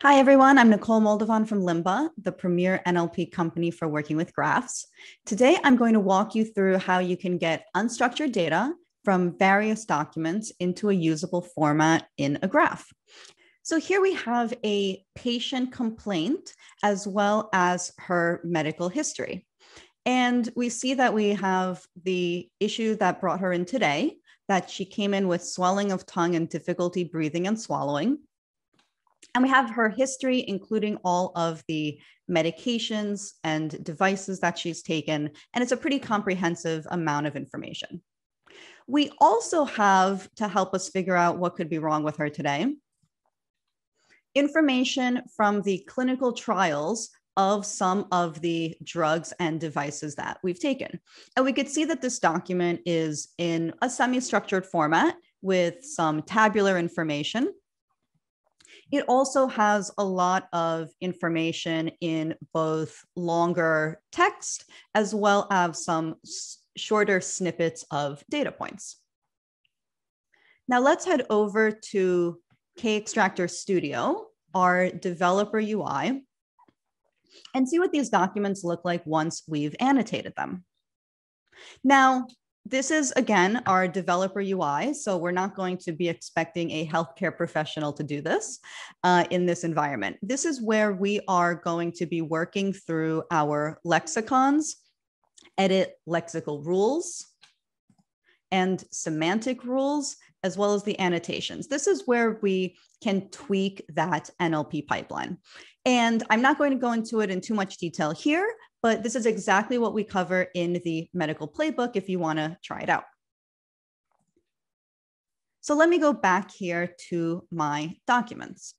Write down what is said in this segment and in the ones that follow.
Hi, everyone. I'm Nicole Moldovan from Lymba, the premier NLP company for working with graphs. Today, I'm going to walk you through how you can get unstructured data from various documents into a usable format in a graph. So here we have a patient complaint as well as her medical history. And we see that we have the issue that brought her in today, that she came in with swelling of tongue and difficulty breathing and swallowing. And we have her history, including all of the medications and devices that she's taken. And it's a pretty comprehensive amount of information. We also have to help us figure out what could be wrong with her today. Information from the clinical trials of some of the drugs and devices that we've taken. And we could see that this document is in a semi structured format with some tabular information. It also has a lot of information in both longer text as well as some shorter snippets of data points. Now let's head over to K-Extractor Studio, our developer UI, and see what these documents look like once we've annotated them. Now, this is again our developer UI. So we're not going to be expecting a healthcare professional to do this uh, in this environment. This is where we are going to be working through our lexicons, edit lexical rules, and semantic rules, as well as the annotations. This is where we can tweak that NLP pipeline. And I'm not going to go into it in too much detail here, but this is exactly what we cover in the medical playbook if you want to try it out. So let me go back here to my documents.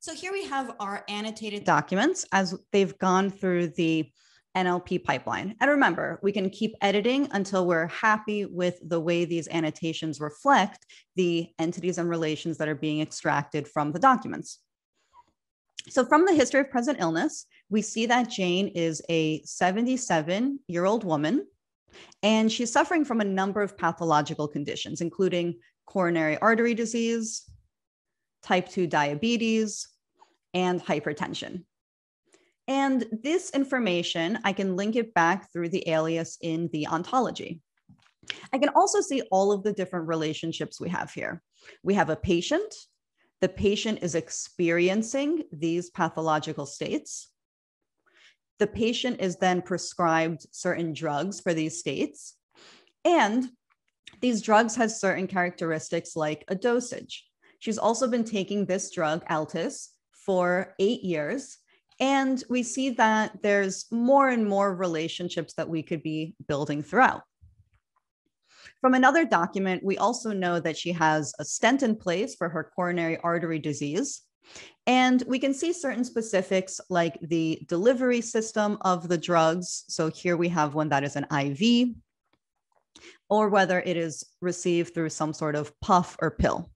So here we have our annotated documents as they've gone through the NLP pipeline. And remember, we can keep editing until we're happy with the way these annotations reflect the entities and relations that are being extracted from the documents. So, from the history of present illness, we see that Jane is a 77 year old woman, and she's suffering from a number of pathological conditions, including coronary artery disease, type 2 diabetes, and hypertension. And this information, I can link it back through the alias in the ontology. I can also see all of the different relationships we have here. We have a patient, the patient is experiencing these pathological states. The patient is then prescribed certain drugs for these states. And these drugs have certain characteristics like a dosage. She's also been taking this drug, Altace, for eight years. And we see that there's more and more relationships that we could be building throughout. From another document, we also know that she has a stent in place for her coronary artery disease. And we can see certain specifics like the delivery system of the drugs. So here we have one that is an IV, or whether it is received through some sort of puff or pill.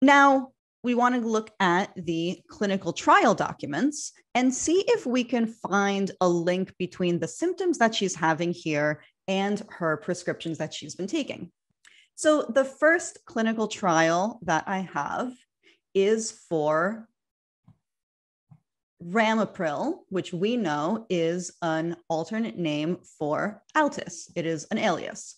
Now, we want to look at the clinical trial documents and see if we can find a link between the symptoms that she's having here and her prescriptions that she's been taking. So, the first clinical trial that I have is for Ramipril, which we know is an alternate name for Altace. It is an alias.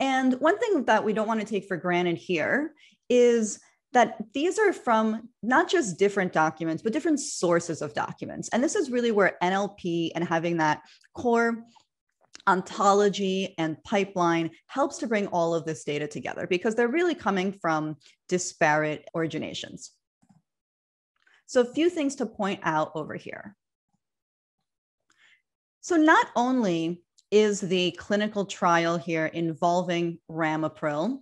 And one thing that we don't want to take for granted here is that these are from not just different documents, but different sources of documents. And this is really where NLP and having that core ontology and pipeline helps to bring all of this data together because they're really coming from disparate originations. So a few things to point out over here. So not only is the clinical trial here involving Ramipril,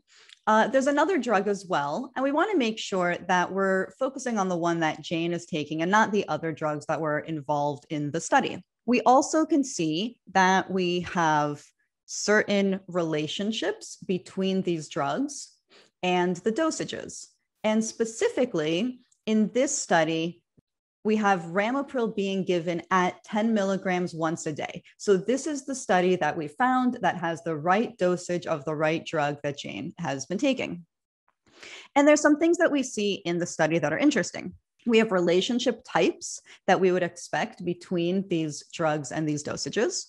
uh, there's another drug as well, and we want to make sure that we're focusing on the one that Jane is taking and not the other drugs that were involved in the study. We also can see that we have certain relationships between these drugs and the dosages. And specifically, in this study, we have ramipril being given at 10 milligrams once a day. So, this is the study that we found that has the right dosage of the right drug that Jane has been taking. And there's some things that we see in the study that are interesting. We have relationship types that we would expect between these drugs and these dosages.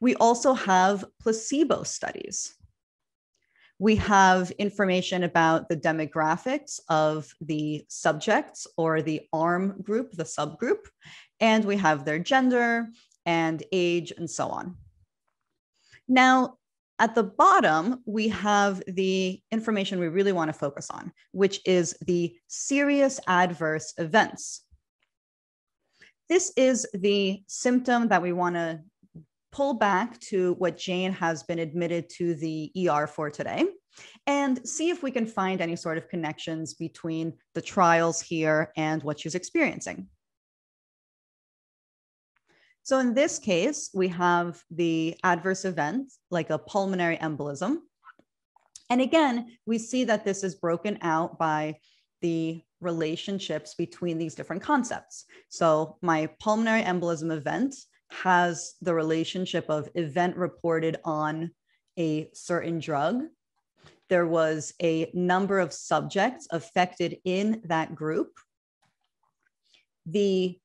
We also have placebo studies. We have information about the demographics of the subjects or the arm group, the subgroup, and we have their gender and age and so on. Now, at the bottom, we have the information we really want to focus on, which is the serious adverse events. This is the symptom that we want to pull back to what Jane has been admitted to the ER for today and see if we can find any sort of connections between the trials here and what she's experiencing. So in this case, we have the adverse event, like a pulmonary embolism. And again, we see that this is broken out by the relationships between these different concepts. So my pulmonary embolism event has the relationship of event reported on a certain drug. There was a number of subjects affected in that group. The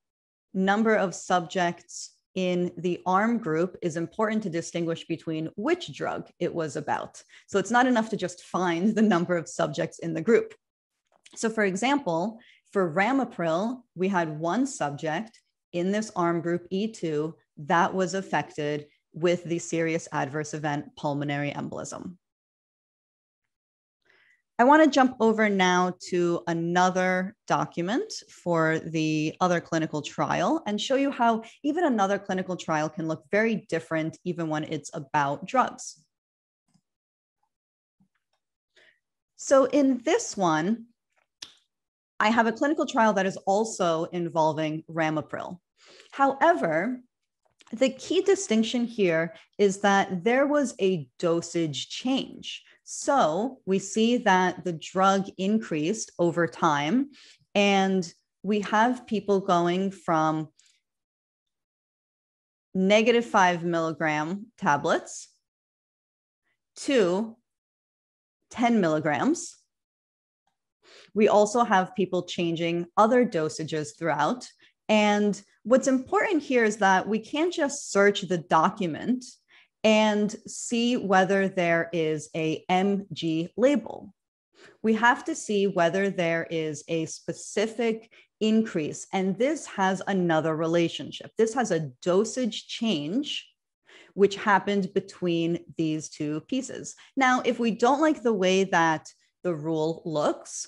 number of subjects in the arm group is important to distinguish between which drug it was about. So it's not enough to just find the number of subjects in the group. So for example, for ramipril, we had one subject in this arm group E2 that was affected with the serious adverse event pulmonary embolism. I want to jump over now to another document for the other clinical trial and show you how even another clinical trial can look very different even when it's about drugs. So in this one, I have a clinical trial that is also involving ramipril. However, the key distinction here is that there was a dosage change. So we see that the drug increased over time, and we have people going from negative five milligram tablets to 10 milligrams. We also have people changing other dosages throughout. And what's important here is that we can't just search the document and see whether there is a MG label. We have to see whether there is a specific increase. And this has another relationship. This has a dosage change which happened between these two pieces. Now, if we don't like the way that the rule looks,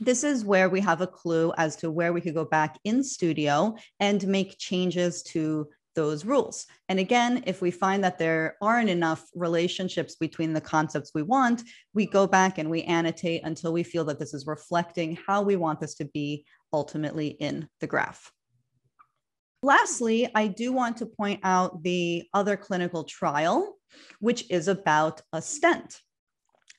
this is where we have a clue as to where we could go back in studio and make changes to those rules. And again, if we find that there aren't enough relationships between the concepts we want, we go back and we annotate until we feel that this is reflecting how we want this to be ultimately in the graph. Lastly, I do want to point out the other clinical trial, which is about a stent.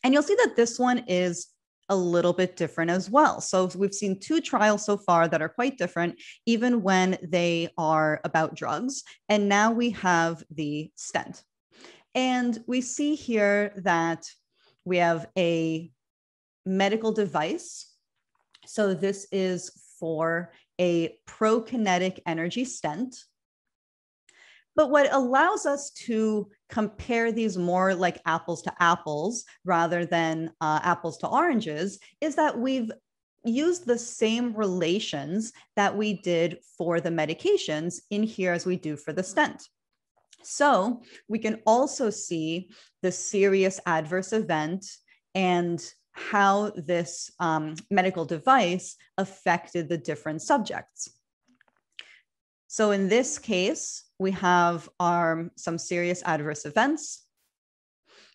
And you'll see that this one is a little bit different as well. So we've seen two trials so far that are quite different, even when they are about drugs. And now we have the stent. And we see here that we have a medical device. So this is for a prokinetic energy stent. But what allows us to compare these more like apples to apples rather than uh, apples to oranges is that we've used the same relations that we did for the medications in here as we do for the stent. So we can also see the serious adverse event and how this um, medical device affected the different subjects. So in this case, we have our, some serious adverse events.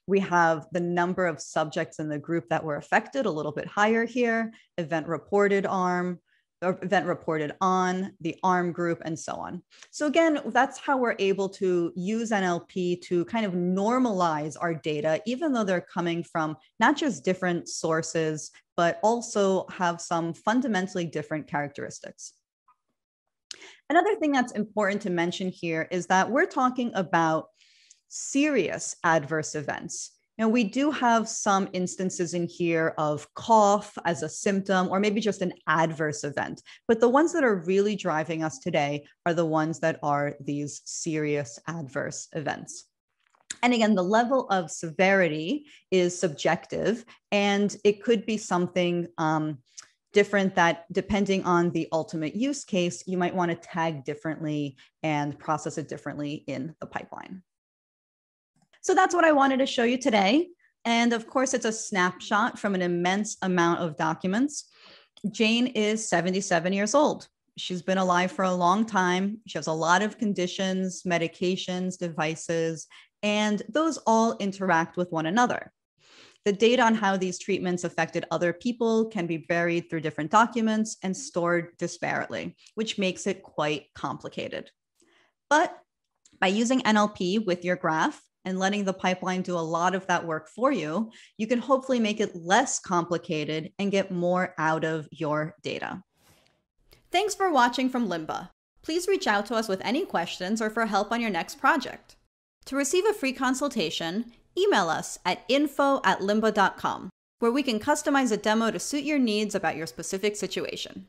We have the number of subjects in the group that were affected a little bit higher here, event reported arm, event reported on, the arm group, and so on. So again, that's how we're able to use NLP to kind of normalize our data, even though they're coming from not just different sources, but also have some fundamentally different characteristics. Another thing that's important to mention here is that we're talking about serious adverse events. Now, we do have some instances in here of cough as a symptom or maybe just an adverse event, but the ones that are really driving us today are the ones that are these serious adverse events. And again, the level of severity is subjective, and it could be something um, different that, depending on the ultimate use case, you might want to tag differently and process it differently in the pipeline. So that's what I wanted to show you today. And of course, it's a snapshot from an immense amount of documents. Jane is 77 years old. She's been alive for a long time. She has a lot of conditions, medications, devices, and those all interact with one another. The data on how these treatments affected other people can be buried through different documents and stored disparately, which makes it quite complicated. But by using NLP with your graph, and letting the pipeline do a lot of that work for you, you can hopefully make it less complicated and get more out of your data. Thanks for watching from Lymba. Please reach out to us with any questions or for help on your next project. To receive a free consultation, email us at info at lymba.com, where we can customize a demo to suit your needs about your specific situation.